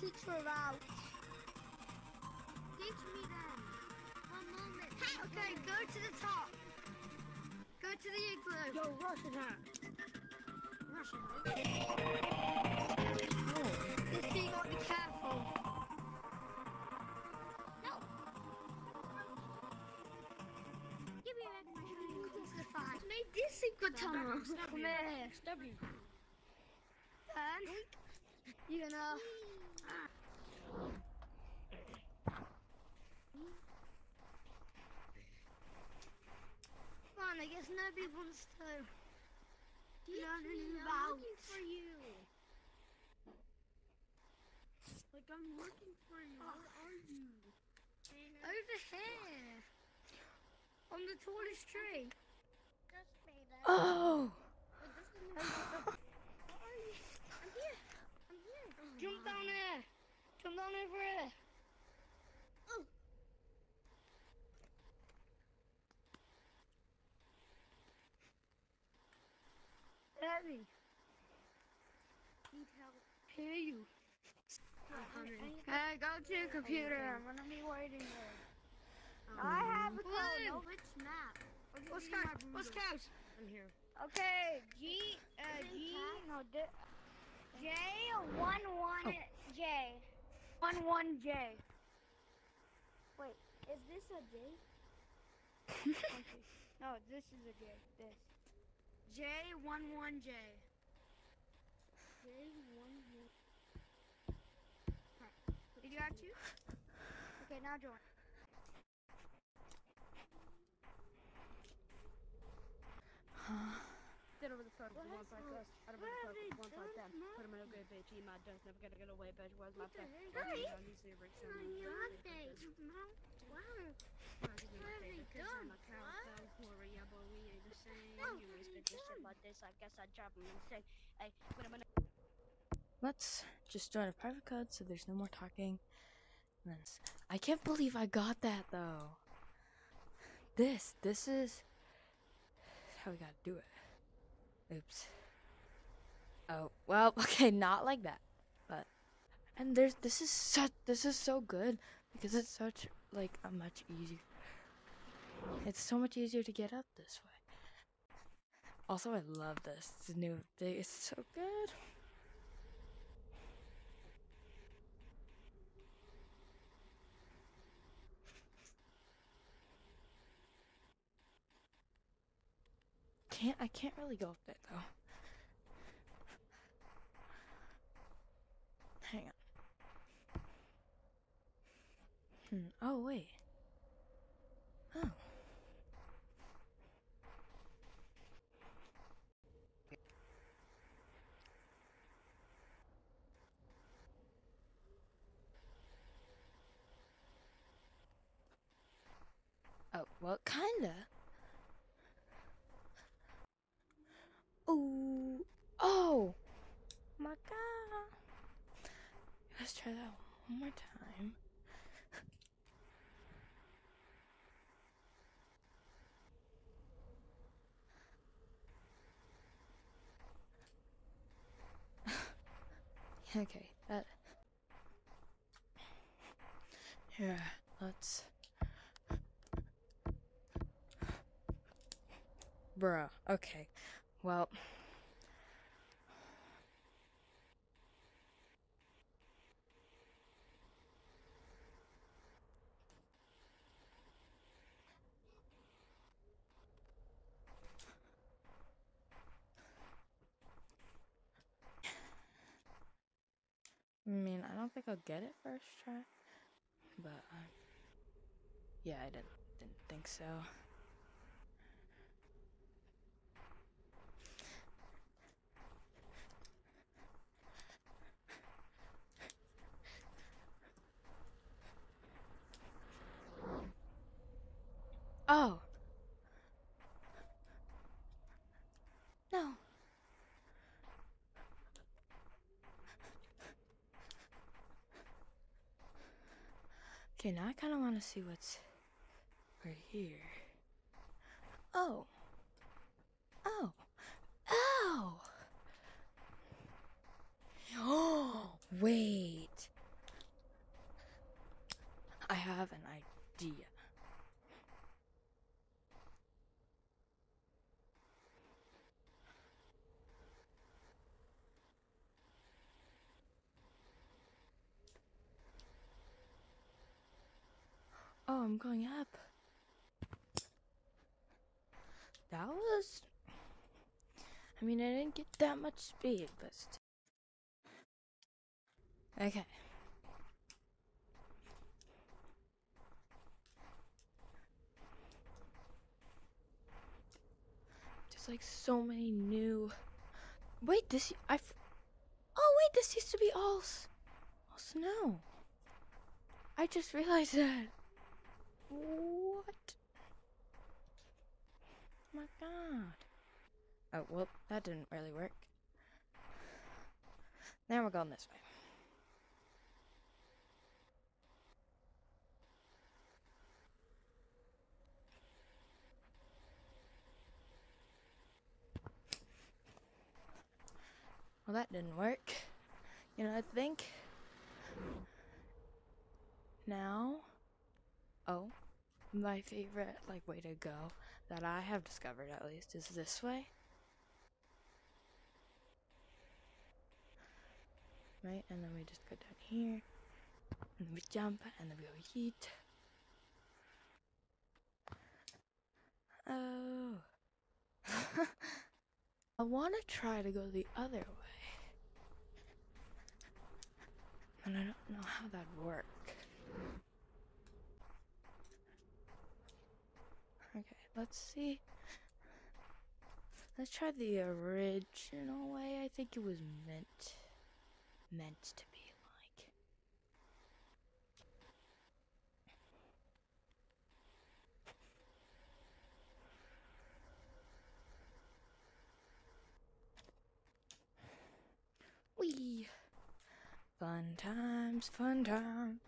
teach her about. Teach me then. One moment. Okay, go to the top. Go to the igloo. Yo, Russian hat. Russian oh. This thing got be careful. No. Give me shiny Into the fire. Make this secret tunnel. Come here. Stubby. And you're gonna. Come on, I guess nobody wants to. Teach Learn me. about- I'm looking for you. Like I'm looking for you. Where are you? Over here. On the tallest tree. Just made it. Oh! Wait, this is my- Where are you? I'm here. I'm here. Jump down there. Jump down over here. Oh. Abby, Need help. hear you. I'm. Hey, go to your computer. I'm gonna be waiting there. I have a Blue. code. No, which map? Or just What's give me my that? What's Burrito. I'm here. Okay, G, uh, G, no, D, J, one, one, J. One, one, J. Wait, is this a J? No, this is a J. This. J, one, one, J. J one one. Did you got you? Okay, now join. Sit over the front of the What one fight the- Out of the have front they of the one fight done, them. Mom? Put him in a good bitch. Eat my dust. Never gonna get away, bitch. Where's my What the pet? heck? Where's Hey! my dog? These lyrics are My really good. birthday. Mom. Wow. Nah, give me What my have they favorite, 'cause done? I'm a cow, What? Let's just join a private code so there's no more talking. I can't believe I got that though. This, this is how we gotta do it. Oops. Oh, well, okay, not like that. But, and there's, this is such, this is so good because it's such, like, a much easier, it's so much easier to get up this way. Also, I love this. It's new thing. It's so good. Can't I can't really go up there though. Hang on. Hmm. Oh wait. Oh. Oh, well, kinda. Ooh. Oh. My God. Let's try that one more time. okay, that. Here, let's. Bruh, okay. Well. I mean, I don't think I'll get it first try, but um, yeah, I didn't didn't think so. Oh. No. Okay, now I kind of want to see what's right here. Oh. Oh. Oh! Oh! Wait. I have an idea. Oh, I'm going up. That was. I mean, I didn't get that much speed, but. Still. Okay. There's like so many new. Wait, this. I. Oh, wait, this used to be all, all snow. I just realized that. What? Oh my god. Oh, well, that didn't really work. Now we're going this way. Well, that didn't work. You know, I think now, oh, my favorite like way to go that I have discovered at least is this way. Right, and then we just go down here, and then we jump, and then we go yeet. Oh. I want to try to go the other way. And I don't know how that'd work. Okay, let's see. Let's try the original way I think it was meant meant to be like. Wee. Fun times, fun times.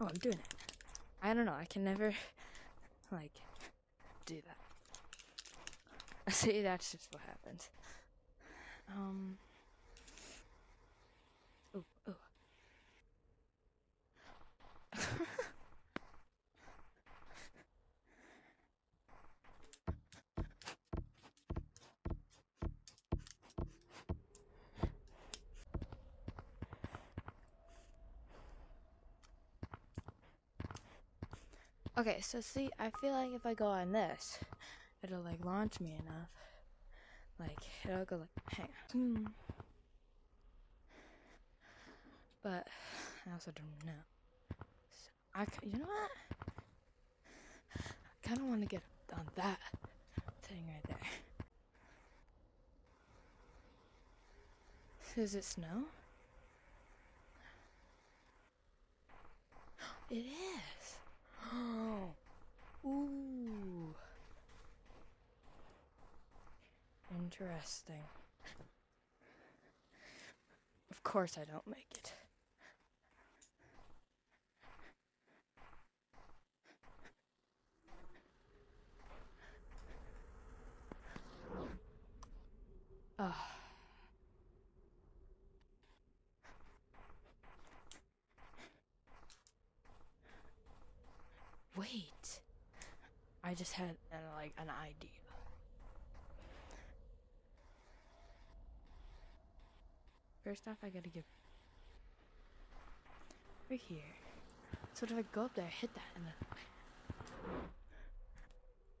Oh, I'm doing it. I don't know. I can never, like, do that. See, that's just what happens. Um. Oh, oh. Okay, so see, I feel like if I go on this, it'll like launch me enough. Like, it'll go like, hang on. Hmm. But, I also don't know. So, I, you know what? I kind of want to get on that thing right there. Does it snow? It is. Oh. Ooh. Interesting. Of course I don't make it. Ah. Wait. Uh, like an idea. First off, I gotta get over here. So if I go up there, hit that, and then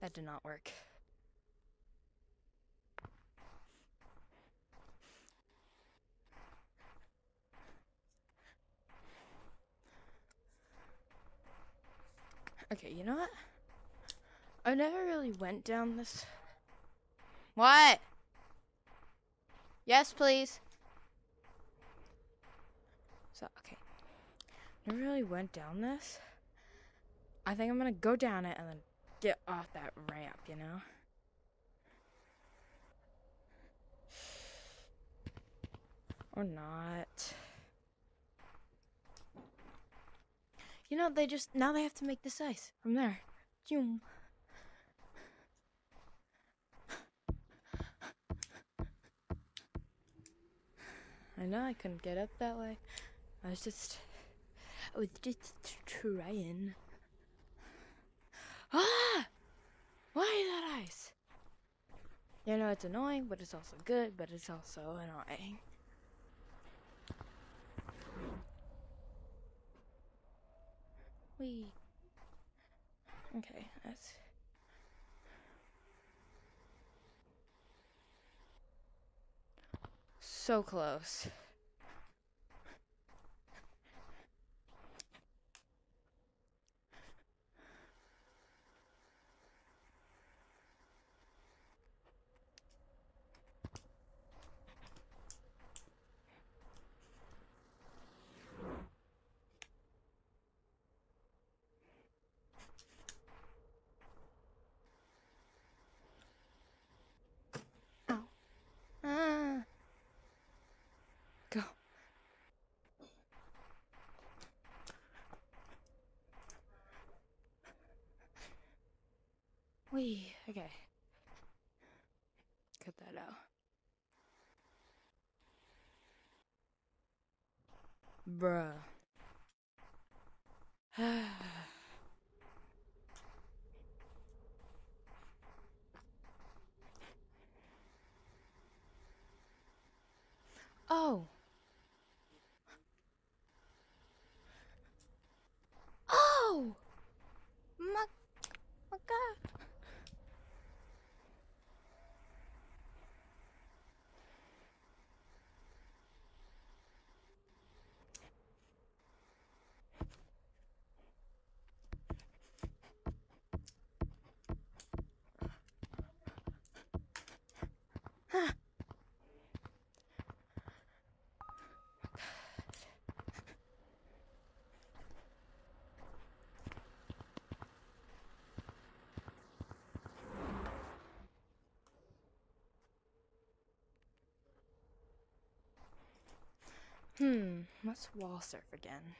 that did not work. Okay, you know what? I never really went down this. What? Yes, please. So, okay. Never really went down this. I think I'm gonna go down it and then get off that ramp, you know? Or not. You know, they just now they have to make this ice from there. Zoom. I know I couldn't get up that way. I was just, I was just trying. Ah! Why that ice? You know, it's annoying, but it's also good, but it's also annoying. Wee. Okay, that's. So close. Ah. Go. Wee. Okay. Cut that out. Bruh. oh. Oh. My, my God. Hmm, let's wall surf again.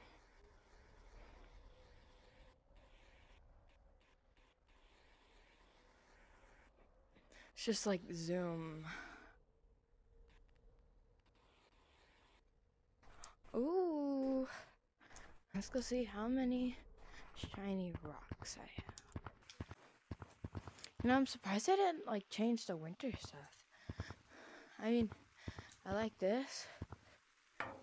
It's just like zoom. Ooh. Let's go see how many shiny rocks I have. You know, I'm surprised I didn't like change the winter stuff. I mean, I like this.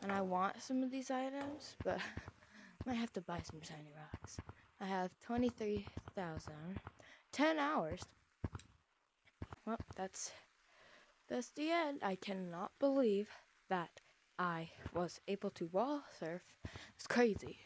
And I want some of these items, but I might have to buy some shiny rocks. I have 23,000. 10 hours. Well, that's that's the end. I cannot believe that I was able to wall surf. It's crazy.